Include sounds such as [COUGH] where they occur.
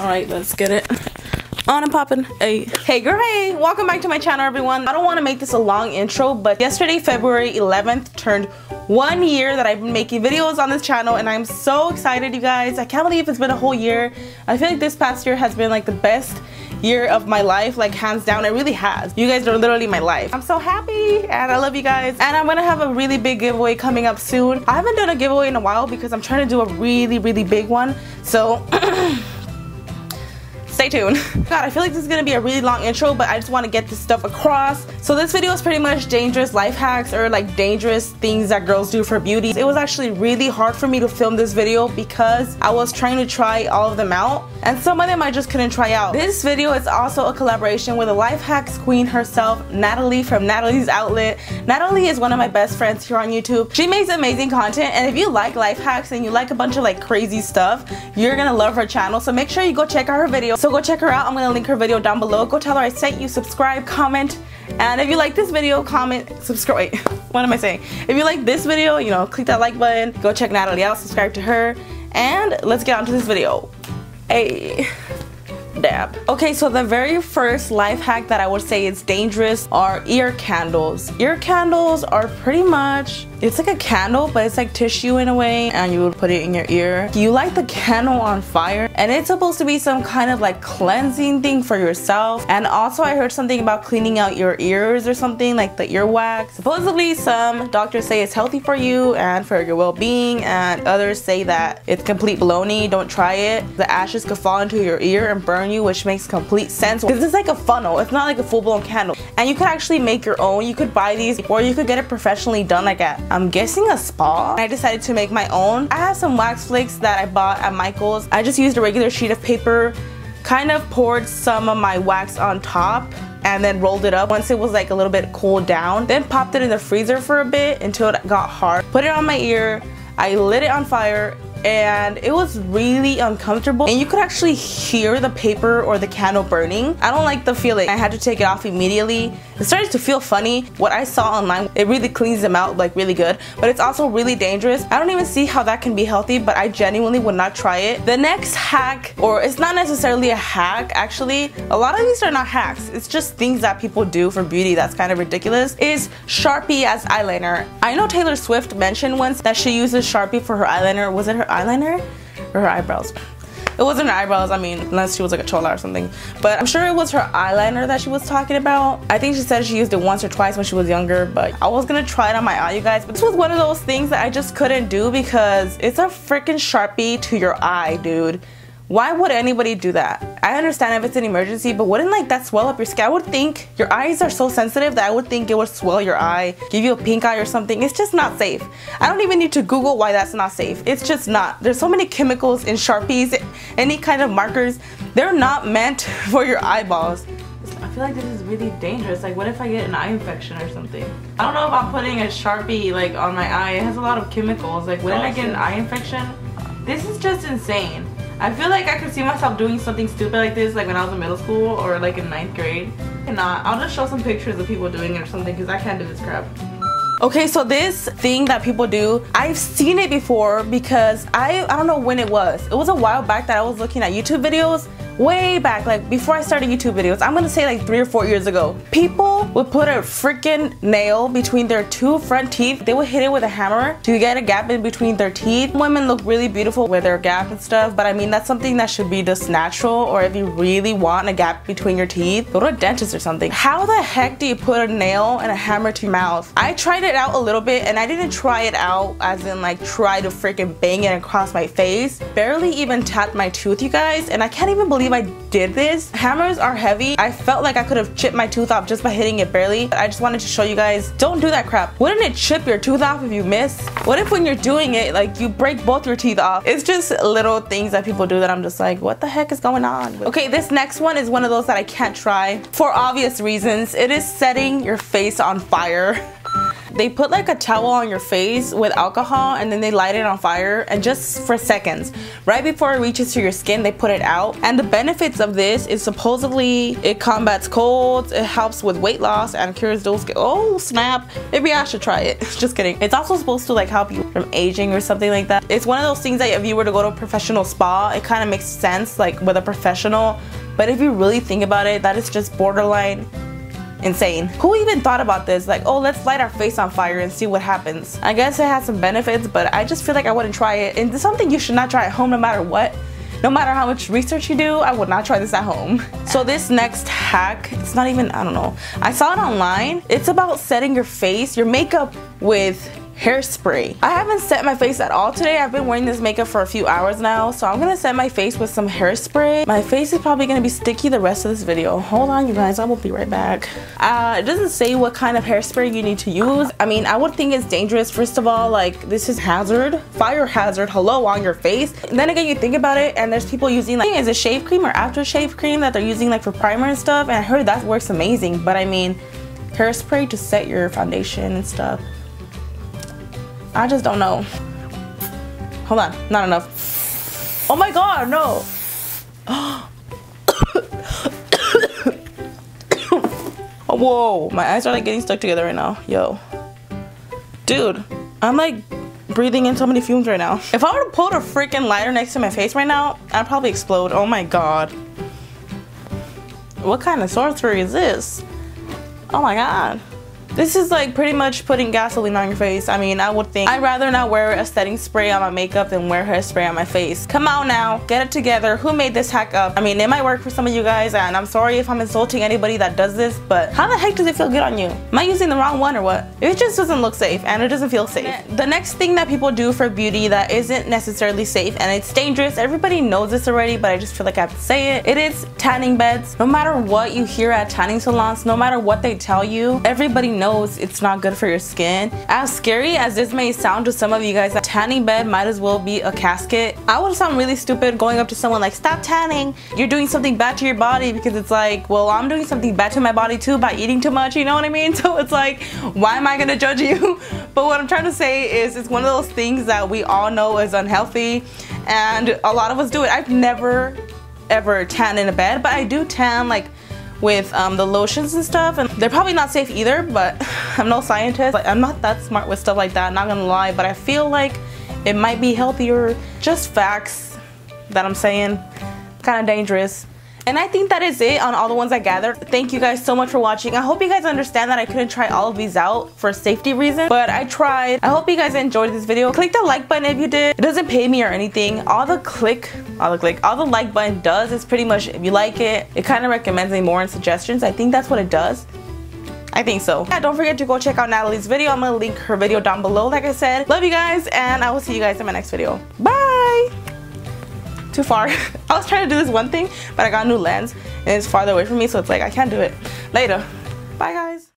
All right, let's get it on and popping. Hey, hey girl, hey, welcome back to my channel, everyone. I don't want to make this a long intro, but yesterday, February 11th, turned one year that I've been making videos on this channel, and I'm so excited, you guys. I can't believe it's been a whole year. I feel like this past year has been like the best year of my life like hands down it really has you guys are literally my life i'm so happy and i love you guys and i'm gonna have a really big giveaway coming up soon i haven't done a giveaway in a while because i'm trying to do a really really big one so [CLEARS THROAT] stay tuned. God, I feel like this is gonna be a really long intro, but I just wanna get this stuff across. So this video is pretty much dangerous life hacks or like dangerous things that girls do for beauty. It was actually really hard for me to film this video because I was trying to try all of them out and some of them I just couldn't try out. This video is also a collaboration with a life hacks queen herself, Natalie from Natalie's Outlet. Natalie is one of my best friends here on YouTube. She makes amazing content and if you like life hacks and you like a bunch of like crazy stuff, you're gonna love her channel. So make sure you go check out her video. So go check her out. I'm gonna link her video down below. Go tell her I sent you, subscribe, comment, and if you like this video, comment, subscribe. Wait, [LAUGHS] what am I saying? If you like this video, you know, click that like button, go check Natalie out, subscribe to her, and let's get on to this video. Hey dab. Okay, so the very first life hack that I would say is dangerous are ear candles. Ear candles are pretty much, it's like a candle, but it's like tissue in a way, and you would put it in your ear. You light the candle on fire, and it's supposed to be some kind of like cleansing thing for yourself. And also I heard something about cleaning out your ears or something, like the earwax. Supposedly some doctors say it's healthy for you and for your well-being, and others say that it's complete baloney, don't try it. The ashes could fall into your ear and burn you which makes complete sense because it's like a funnel it's not like a full-blown candle and you could actually make your own you could buy these or you could get it professionally done like at I'm guessing a spa I decided to make my own I have some wax flakes that I bought at Michael's I just used a regular sheet of paper kind of poured some of my wax on top and then rolled it up once it was like a little bit cooled down then popped it in the freezer for a bit until it got hard put it on my ear I lit it on fire and it was really uncomfortable and you could actually hear the paper or the candle burning. I don't like the feeling. I had to take it off immediately. It started to feel funny. What I saw online, it really cleans them out like really good, but it's also really dangerous. I don't even see how that can be healthy, but I genuinely would not try it. The next hack, or it's not necessarily a hack actually, a lot of these are not hacks. It's just things that people do for beauty that's kind of ridiculous, is Sharpie as eyeliner. I know Taylor Swift mentioned once that she uses Sharpie for her eyeliner. Was it her eyeliner or her eyebrows. It wasn't her eyebrows, I mean, unless she was like a chola or something. But I'm sure it was her eyeliner that she was talking about. I think she said she used it once or twice when she was younger, but I was gonna try it on my eye, you guys. But this was one of those things that I just couldn't do because it's a freaking Sharpie to your eye, dude. Why would anybody do that? I understand if it's an emergency, but wouldn't like that swell up your skin? I would think your eyes are so sensitive that I would think it would swell your eye, give you a pink eye or something. It's just not safe. I don't even need to Google why that's not safe. It's just not. There's so many chemicals in Sharpies, any kind of markers. They're not meant [LAUGHS] for your eyeballs. I feel like this is really dangerous. Like what if I get an eye infection or something? I don't know if I'm putting a Sharpie like on my eye. It has a lot of chemicals. Like when I get an eye infection? This is just insane. I feel like I could see myself doing something stupid like this like when I was in middle school or like in ninth grade. And not. I'll just show some pictures of people doing it or something because I can't do this crap. Okay, so this thing that people do, I've seen it before because I, I don't know when it was. It was a while back that I was looking at YouTube videos way back, like before I started YouTube videos, I'm gonna say like three or four years ago, people would put a freaking nail between their two front teeth. They would hit it with a hammer to get a gap in between their teeth. Women look really beautiful with their gap and stuff, but I mean, that's something that should be just natural, or if you really want a gap between your teeth, go to a dentist or something. How the heck do you put a nail and a hammer to your mouth? I tried it out a little bit, and I didn't try it out as in like try to freaking bang it across my face. Barely even tapped my tooth, you guys, and I can't even believe believe I did this. Hammers are heavy. I felt like I could have chipped my tooth off just by hitting it barely. I just wanted to show you guys, don't do that crap. Wouldn't it chip your tooth off if you miss? What if when you're doing it, like you break both your teeth off? It's just little things that people do that I'm just like, what the heck is going on? Okay, this next one is one of those that I can't try for obvious reasons. It is setting your face on fire. [LAUGHS] they put like a towel on your face with alcohol and then they light it on fire and just for seconds. Right before it reaches to your skin, they put it out. And the benefits of this is supposedly it combats colds, it helps with weight loss and cures those. Oh snap! Maybe I should try it. [LAUGHS] just kidding. It's also supposed to like help you from aging or something like that. It's one of those things that if you were to go to a professional spa, it kind of makes sense like with a professional. But if you really think about it, that is just borderline insane. Who even thought about this? Like, oh, let's light our face on fire and see what happens. I guess it has some benefits, but I just feel like I wouldn't try it. And it's something you should not try at home no matter what. No matter how much research you do, I would not try this at home. [LAUGHS] So this next hack, it's not even, I don't know. I saw it online. It's about setting your face, your makeup with hairspray. I haven't set my face at all today. I've been wearing this makeup for a few hours now, so I'm gonna set my face with some hairspray. My face is probably gonna be sticky the rest of this video. Hold on, you guys, I will be right back. Uh, it doesn't say what kind of hairspray you need to use. I mean, I would think it's dangerous. First of all, like, this is hazard, fire hazard, hello, on your face. And then again, you think about it, and there's people using, like, is it shave cream or aftershave cream that they're using, like, for primer and stuff, and I heard that works amazing, but I mean, hairspray to set your foundation and stuff. I just don't know. Hold on, not enough. Oh my god, no. [COUGHS] Oh, whoa, my eyes are like getting stuck together right now. Yo. Dude, I'm like breathing in so many fumes right now. If I were to put a freaking lighter next to my face right now, I'd probably explode. Oh my god. What kind of sorcery is this? Oh my god. This is like pretty much putting gasoline on your face. I mean, I would think I'd rather not wear a setting spray on my makeup than wear hairspray on my face. Come on now, get it together. Who made this hack up? I mean, it might work for some of you guys and I'm sorry if I'm insulting anybody that does this, but how the heck does it feel good on you? Am I using the wrong one or what? It just doesn't look safe and it doesn't feel safe. The next thing that people do for beauty that isn't necessarily safe and it's dangerous, everybody knows this already, but I just feel like I have to say it. It is tanning beds. No matter what you hear at tanning salons, no matter what they tell you, everybody knows knows it's not good for your skin. As scary as this may sound to some of you guys, a tanning bed might as well be a casket. I would sound really stupid going up to someone like, stop tanning. You're doing something bad to your body because it's like, well, I'm doing something bad to my body too by eating too much, you know what I mean? [LAUGHS] So it's like, why am I gonna judge you? [LAUGHS] But what I'm trying to say is it's one of those things that we all know is unhealthy and a lot of us do it. I've never ever tan in a bed, but I do tan like with um, the lotions and stuff and they're probably not safe either but [LAUGHS] I'm no scientist like, I'm not that smart with stuff like that not gonna lie but I feel like it might be healthier. Just facts that I'm saying. Kind of dangerous and I think that is it on all the ones I gathered. Thank you guys so much for watching. I hope you guys understand that I couldn't try all of these out for safety reasons, but I tried. I hope you guys enjoyed this video. Click the like button if you did. It doesn't pay me or anything. All the click, all the click, all the like button does is pretty much if you like it, it kind of recommends me more in suggestions. I think that's what it does. I think so. Yeah, don't forget to go check out Natalie's video. I'm gonna link her video down below, like I said. Love you guys, and I will see you guys in my next video. Bye! Too far. [LAUGHS] I was trying to do this one thing, but I got a new lens and it's farther away from me, so it's like I can't do it. Later. Bye guys.